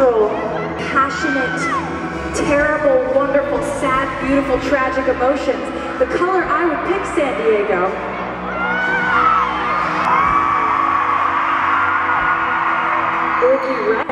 natural, passionate, terrible, wonderful, sad, beautiful, tragic emotions, the color I would pick San Diego would be red.